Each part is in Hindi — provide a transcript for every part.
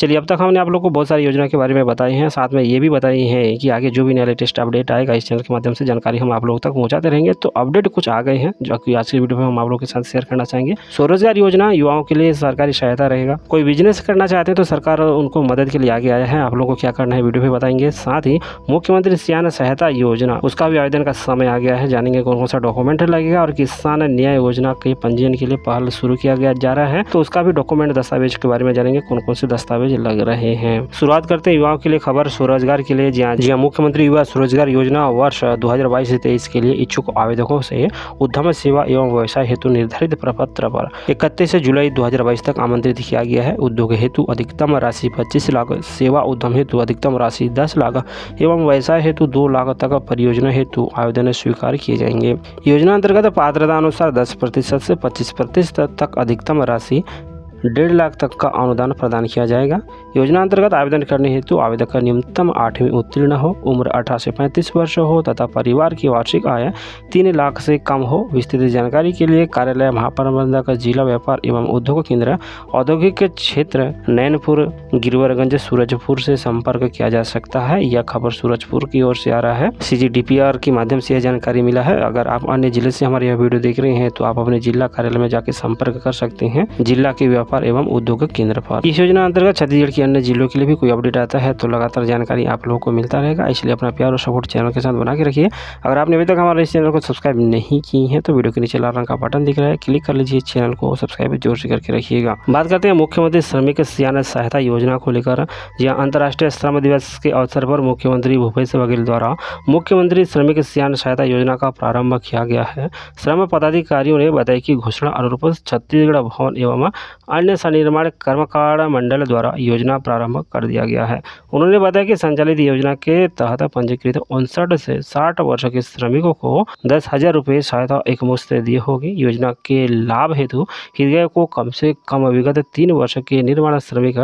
चलिए, अब तक हमने आप लोग को बहुत सारी योजना के बारे में बताई हैं, साथ में ये भी बताई हैं कि आगे जो भी नया लेटेस्ट अपडेट आएगा, इस चैनल के माध्यम से जानकारी हम आप लोगों तक पहुँचाते रहेंगे। तो अपडेट कुछ आ गए हैं, जो कि आज की वीडियो में हम आप लोगों के साथ शेयर करना चाहेंगे। स्वरोजगार योजना युवाओं के लिए सरकारी सहायता रहेगा। कोई बिज़नेस करना चाहते हैं तो सरकार उनको मदद के लिए आगे आया है। आप लोगों को क्या करना है, वीडियो में बताएँगे। साथ ही मुख्यमंत्री सियान सहायता योजना, उसका भी आवेदन का समय आ गया है। जानेंगे कौन कौन सा डॉक्यूमेंट लगेगा और किसान न्याय योजना के पंजीयन के लिए पहल शुरू किया गया, जा रहा है। तो उसका भी डॉक्यूमेंट दस्तावेज़ के बारे में जानेंगे कौन कौन से दस्तावेज़ लग रहे हैं। शुरुआत करते युवाओं के लिए खबर स्वरोजगार के लिए। जी मुख्यमंत्री युवा स्वरोजगार योजना वर्ष दो हज़ार से तेईस के लिए इच्छुक आवेदकों से उद्यम सेवा एवं व्यवसाय हेतु निर्धारित प्रपत्र पर इकतीस जुलाई दो हज़ार बाईस तक आमंत्रित किया गया है। उद्योग हेतु अधिकतम राशि पच्चीस लाख, सेवा उद्यम हेतु अधिकतम राशि दस लाख एवं व्यवसाय हेतु दो लाख तक परियोजना हेतु आवेदन स्वीकार किए जाएँगे। योजना अंतर्गत पात्रता अनुसार दस प्रतिशत से पच्चीस प्रतिशत तक अधिकतम राशि डेढ़ लाख तक का अनुदान प्रदान किया जाएगा। योजना अंतर्गत आवेदन करने हेतु आवेदक का न्यूनतम आठवीं उत्तीर्ण हो, उम्र अठारह से पैंतीस वर्ष हो तथा परिवार की वार्षिक आय तीन लाख से कम हो। विस्तृत जानकारी के लिए कार्यालय महाप्रबंधक, जिला व्यापार एवं उद्योग केंद्र, औद्योगिक क्षेत्र, नैनपुर, गिरवरगंज, सूरजपुर से संपर्क किया जा सकता है। यह खबर सूरजपुर की ओर से आ रहा है। सीजीडीपीआर के माध्यम से यह जानकारी मिला है। अगर आप अन्य ज़िले से हमारे यह वीडियो देख रहे हैं तो आप अपने जिला कार्यालय में जाके संपर्क कर सकते हैं। जिला के व्यापार व्यापार एवं उद्योग केंद्र पर इस योजना अंतर्गत छत्तीसगढ़ के अन्य जिलों के लिए भी कोई अपडेट आता है तो लगातार जानकारी आप लोगों को मिलता रहेगा, इसलिए अपना प्यार और सपोर्ट चैनल के साथ बना के रखिए। अगर आपने अभी तक हमारे इस चैनल को सब्सक्राइब नहीं की है तो वीडियो के नीचे लाल रंग का बटन दिख रहा है, क्लिक कर लीजिए, चैनल को सब्सक्राइब ज़ोर से करके रखिएगा। बात करते हैं मुख्यमंत्री श्रमिक सियान सहायता योजना को लेकर, जहाँ अंतर्राष्ट्रीय श्रम दिवस के अवसर पर मुख्यमंत्री भूपेश बघेल द्वारा मुख्यमंत्री श्रमिक सियान सहायता योजना का प्रारंभ किया गया है। श्रम पदाधिकारियों ने बताया कि घोषणा अनुरूप छत्तीसगढ़ भवन एवं अन्य सनिर्माण कर्मकार मंडल द्वारा योजना प्रारंभ कर दिया गया है। उन्होंने बताया कि संचालित योजना के तहत पंजीकृत उनसठ से साठ वर्ष के श्रमिकों को दस हज़ार रुपये सहायता एक मुश्त दी होगी। योजना के लाभ हेतु हृदय को कम से कम विगत तीन वर्ष के निर्माण श्रमिक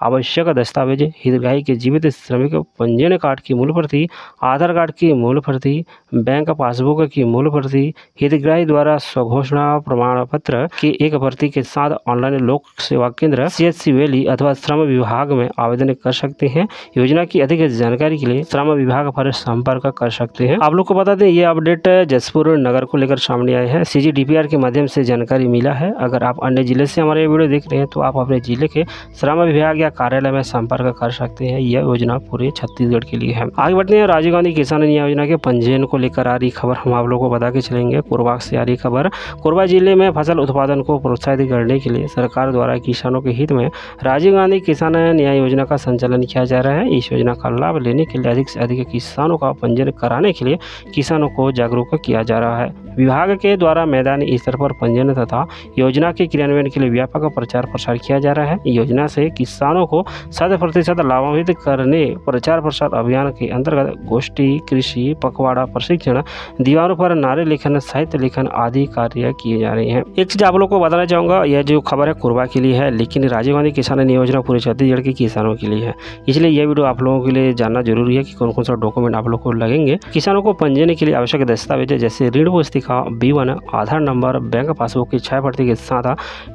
आवश्यक दस्तावेज़, हितग्राही के जीवित श्रमिक पंजीयन कार्ड की मूल प्रति आधार कार्ड की मूल प्रति बैंक पासबुक की मूल प्रति हितग्राही द्वारा स्वघोषणा प्रमाण पत्र की एक प्रति के साथ ऑनलाइन लोक सेवा केंद्र सीएससी वैली अथवा श्रम विभाग में आवेदन कर सकते हैं। योजना की अधिक जानकारी के लिए श्रम विभाग पर संपर्क कर सकते हैं। आप लोग को बता दें, ये अपडेट जसपुर नगर को लेकर सामने आए हैं। सी जी के माध्यम से जानकारी मिला है। अगर आप अन्य ज़िले से हमारे वीडियो देख रहे हैं तो आप अपने ज़िले के श्रम विभाग या कार्यालय में संपर्क कर सकते हैं। यह योजना पूरे छत्तीसगढ़ के लिए है। आगे बढ़ते हैं। राजीव गांधी किसान न्याय योजना के पंजीयन को लेकर आ रही खबर हम आप लोगों को बता के चलेंगे। कोरबा से आ रही खबर, कोरबा ज़िले में फ़सल उत्पादन को प्रोत्साहित करने के लिए सरकार द्वारा किसानों के हित में राजीव गांधी किसान न्याय योजना का संचालन किया जा रहा है। इस योजना का लाभ लेने के लिए अधिक से अधिक किसानों का पंजीयन कराने के लिए किसानों को जागरूक किया जा रहा है। विभाग के द्वारा मैदानी स्तर पर पंजीयन तथा योजना के क्रियान्वयन के लिए व्यापक प्रचार प्रसार किया जा रहा है। योजना से किसानों को शत प्रतिशत लाभान्वित करने, प्रचार प्रसार अभियान के अंतर्गत गोष्ठी, कृषि, पखवाड़ा, प्रशिक्षण, दीवारों पर नारे लेखन, साहित्य लेखन आदि कार्य किए जा रहे हैं। एक चीज़ आप लोग को बताना चाहूँगा, यह जो खबर है कुरबा के लिए है, लेकिन राजीव गांधी किसान योजना पूरे छत्तीसगढ़ के किसानों के लिए है। इसलिए यह वीडियो आप लोगों के लिए जानना ज़रूरी है कि कौन कौन सा डॉक्यूमेंट आप लोग को लगेंगे। किसानों को पंजीयन के लिए आवश्यक दस्तावेज़ जैसे ऋण पुस्तिका बी आधार नंबर, बैंक पासबुक की छह प्रति के साथ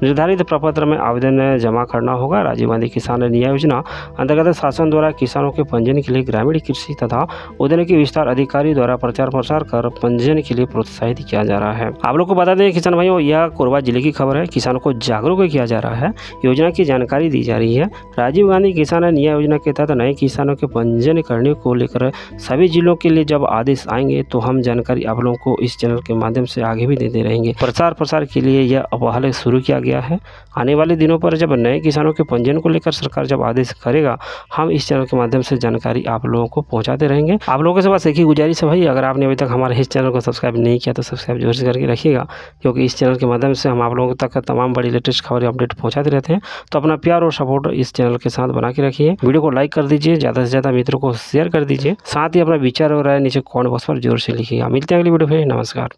निर्धारित प्रपत्र में आवेदन जमा करना होगा। राजीव गांधी किसान न्याय योजना। अंतर्गत शासन द्वारा किसानों के पंजीयन के लिए ग्रामीण कृषि तथा उद्यानिकी विस्तार अधिकारी द्वारा प्रचार प्रसार कर पंजीयन के लिए प्रोत्साहित किया जा रहा है। आप लोग को बता दें, किसान भाइयों, यह कोरबा ज़िले की खबर है। किसानों को जागरूक किया जा रहा है। योजना की जानकारी दी जा रही है। राजीव गांधी किसान न्याय योजना के तहत नए किसानों के पंजीयन करने को लेकर सभी जिलों के लिए जब आदेश आएँगे तो हम जानकारी आप लोगों को इस चैनल के माध्यम से आगे भी देते रहेंगे। प्रचार प्रसार के लिए यह पहले शुरू किया गया है। आने वाले दिनों पर जब नए किसानों के पंजीयन को लेकर सरकार जब आदेश करेगा, हम इस चैनल के माध्यम से जानकारी आप लोगों को पहुंचाते रहेंगे। आप लोगों से बस एक ही गुजारिश है भाई, अगर आपने अभी तक हमारे इस चैनल को सब्सक्राइब नहीं किया तो सब्सक्राइब ज़रूर से करके रखिएगा, क्योंकि इस चैनल के माध्यम से हम आप लोगों तक तमाम बड़ी लेटेस्ट खबरें अपडेट पहुँचाते रहते हैं। तो अपना प्यार और सपोर्ट इस चैनल के साथ बना के रखिए। वीडियो को लाइक कर दीजिए, ज़्यादा से ज़्यादा मित्रों को शेयर कर दीजिए। साथ ही अपना विचार और राय नीचे कॉमेंट बॉक्स पर ज़ोर से लिखिएगा। मिलते हैं अगली वीडियो में, नमस्कार।